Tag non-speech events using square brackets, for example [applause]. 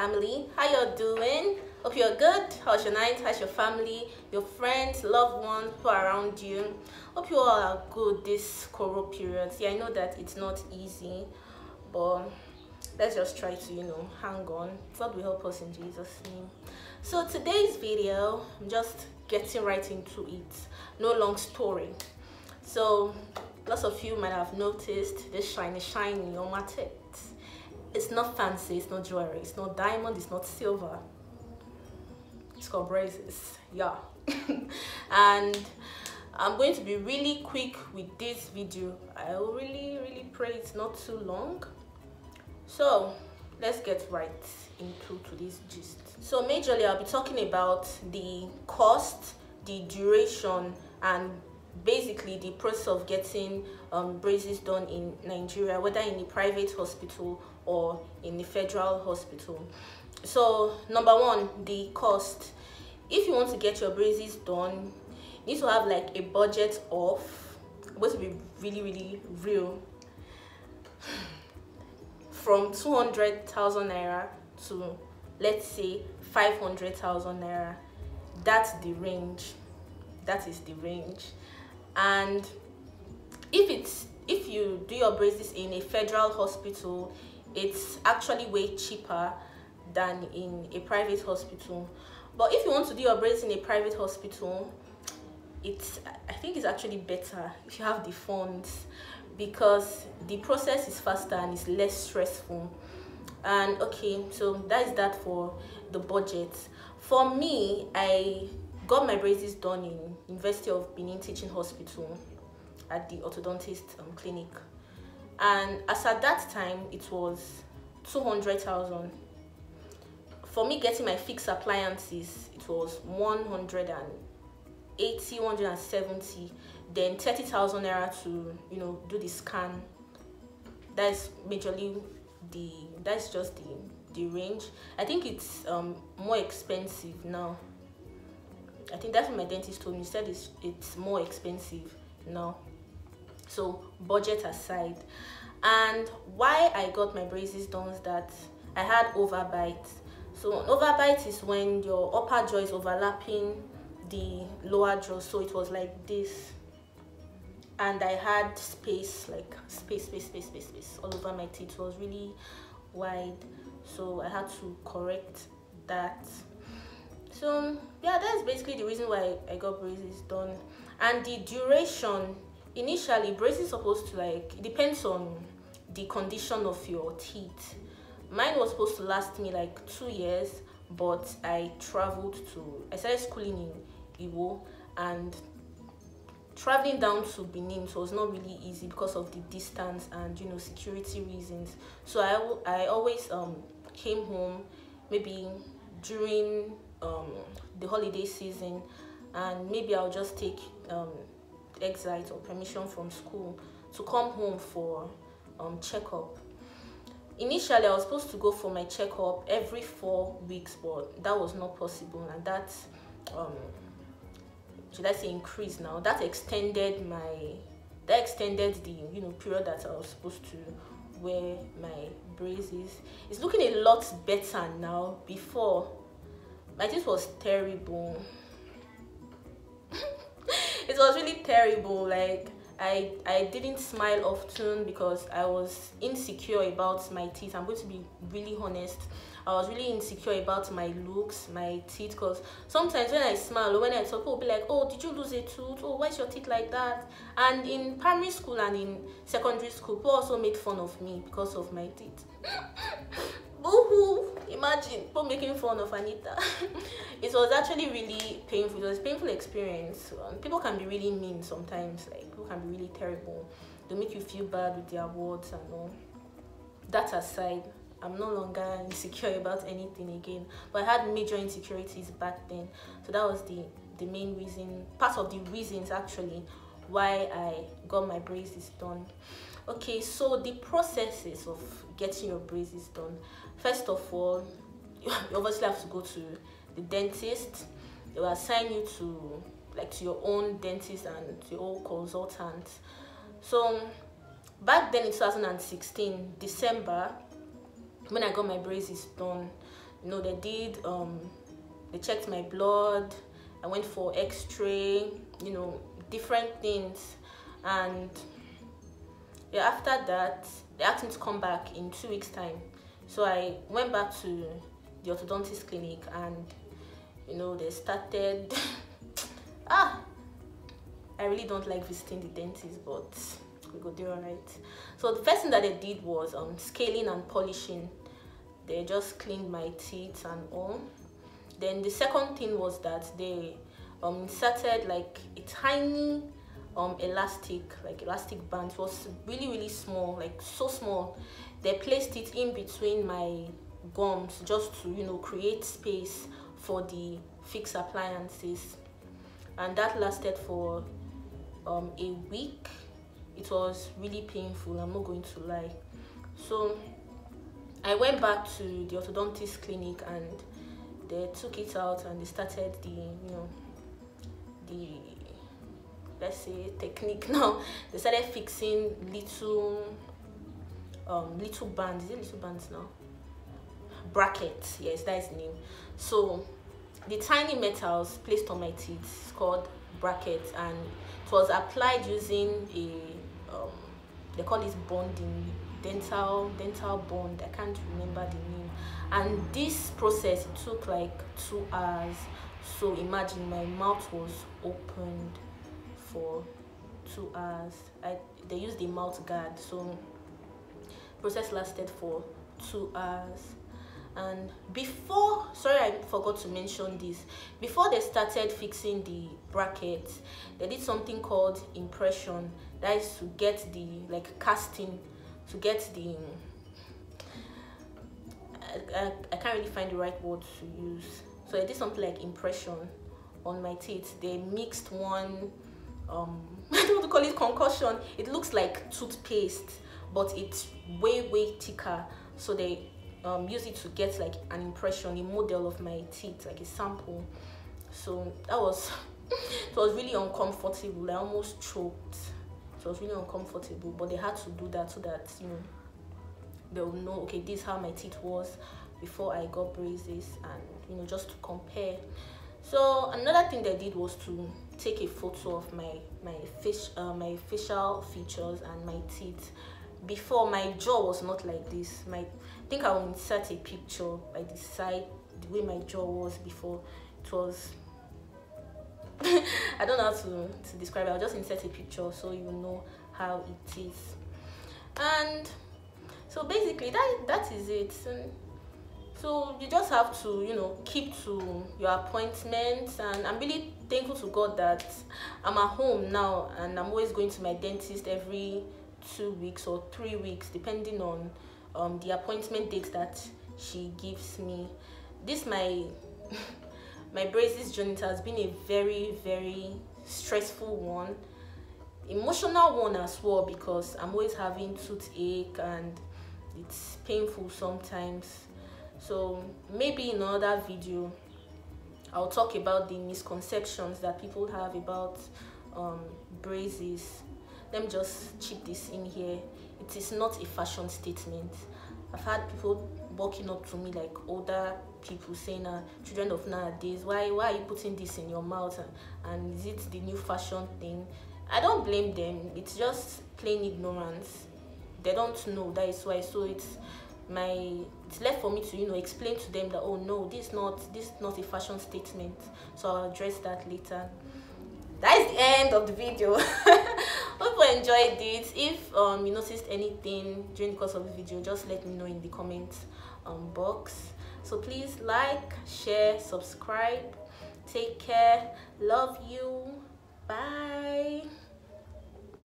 family. How you doing? Hope you're good. How's your night? How's your family? Your friends loved ones who are around you? Hope you all are good this Corona period. Yeah i know that it's not easy but let's just try to you know hang on. God will help us in jesus name. So today's video i'm just getting right into it. No long story. So lots of you might have noticed this shiny shiny on my tip it's not fancy it's not jewelry it's not diamond it's not silver. It's called braces yeah. [laughs] And i'm going to be really quick with this video. I really really pray it's not too long. So let's get right into today's gist. So majorly i'll be talking about the cost the duration and basically the process of getting um, braces done in Nigeria, whether in a private hospital or in the federal hospital. So number one, the cost. If you want to get your braces done, you need to have like a budget of, going to be really, really real, from 200,000 naira to let's say 500,000 naira. That's the range. That is the range and if it's if you do your braces in a federal hospital it's actually way cheaper than in a private hospital. But if you want to do your braces in a private hospital it's i think it's actually better if you have the funds because the process is faster and it's less stressful. And okay so that is that for the budget. For me i got my braces done in University of Benin Teaching Hospital at the orthodontist um, clinic. And as at that time, it was 200,000. For me getting my fixed appliances, it was 180, 170, then 30,000 naira to, you know, do the scan. That's majorly the, that's just the, the range. I think it's um, more expensive now I think that's what my dentist told me. He said it's, it's more expensive now. So budget aside. And why I got my braces done is that I had overbite. So overbite is when your upper jaw is overlapping the lower jaw. So it was like this. And I had space, like space, space, space, space, space all over my teeth. It was really wide. So I had to correct that so yeah that's basically the reason why i got braces done and the duration initially braces supposed to like it depends on the condition of your teeth. Mine was supposed to last me like two years but i traveled to i started schooling in iwo and traveling down to benin so it was not really easy because of the distance and you know security reasons. So i i always um came home maybe during um, the holiday season and maybe I'll just take um, exit or permission from school to come home for um, checkup. Initially, I was supposed to go for my checkup every four weeks, but that was not possible, and that um, should I say increased now? That extended my that extended the you know period that I was supposed to wear my braces. It's looking a lot better now. Before my teeth was terrible it was really terrible like I, I didn't smile often because I was insecure about my teeth. I'm going to be really honest. I was really insecure about my looks, my teeth, because sometimes when I smile or when I talk, people will be like, oh, did you lose a tooth? Oh, why's your teeth like that? And in primary school and in secondary school, people also made fun of me because of my teeth. [laughs] Boo-hoo! Imagine people making fun of Anita. [laughs] it was actually really painful. It was a painful experience. Um, people can be really mean sometimes. Like people can be really terrible. They make you feel bad with their words and all. That aside, I'm no longer insecure about anything again. But I had major insecurities back then. So that was the the main reason, part of the reasons actually why I got my braces done. Okay, so the processes of getting your braces done. First of all [laughs] you obviously have to go to the dentist. They will assign you to like to your own dentist and to your own consultant. So back then in 2016 december when i got my braces done you know they did um they checked my blood. I went for x-ray you know different things. And yeah after that they asked me to come back in two weeks time. So i went back to the orthodontist clinic and you know they started [laughs] ah! I really don't like visiting the dentist but we go do all right so the first thing that they did was um scaling and polishing. They just cleaned my teeth and all. Then the second thing was that they um inserted like a tiny um elastic like elastic band it was really really small like so small. They placed it in between my gums just to you know create space for the fixed appliances. And that lasted for um, a week. It was really painful i'm not going to lie. So i went back to the orthodontist clinic and they took it out and they started the you know the let's say technique now they started fixing little um little bands. Is it little bands now? Brackets. Yes that is the name. So the tiny metals placed on my teeth is called brackets and it was applied using a um, they call it bonding dental dental bond. I can't remember the name. And this process took like two hours. So imagine my mouth was opened for two hours I, they used the mouth guard so process lasted for two hours. And before sorry i forgot to mention this. Before they started fixing the brackets they did something called impression. That is to get the like casting to get the I, I, I can't really find the right word to use. So i did something like impression on my teeth. They mixed one um [laughs] i don't want to call it concussion. It looks like toothpaste but it's way way thicker. So they um, use it to get like an impression a model of my teeth like a sample. So that was [laughs] it was really uncomfortable. I almost choked. It was really uncomfortable but they had to do that so that you know they'll know okay this is how my teeth was before i got braces and you know just to compare. So another thing they did was to take a photo of my my fish uh, my facial features and my teeth. Before my jaw was not like this. My I think I will insert a picture by the side the way my jaw was before. It was [laughs] I don't know how to, to describe it. I'll just insert a picture so you know how it is. And so basically that that is it. And so you just have to you know keep to your appointments. And i'm really thankful to god that i'm at home now and i'm always going to my dentist every two weeks or three weeks depending on um, the appointment dates that she gives me. This my [laughs] my braces journey has been a very very stressful one. Emotional one as well because i'm always having toothache and it's painful sometimes so maybe in another video i'll talk about the misconceptions that people have about um, braces. Let me just chip this in here. It is not a fashion statement. I've had people walking up to me like older people saying uh, children of nowadays why why are you putting this in your mouth? And, and is it the new fashion thing? I don't blame them. It's just plain ignorance. They don't know. That is why. So it's my it's left for me to you know explain to them that oh no this not this is not a fashion statement. So i'll address that later. That is the end of the video. [laughs] Hope you enjoyed it. If um you noticed anything during the course of the video just let me know in the comment um, box. So please like share subscribe. Take care. Love you. Bye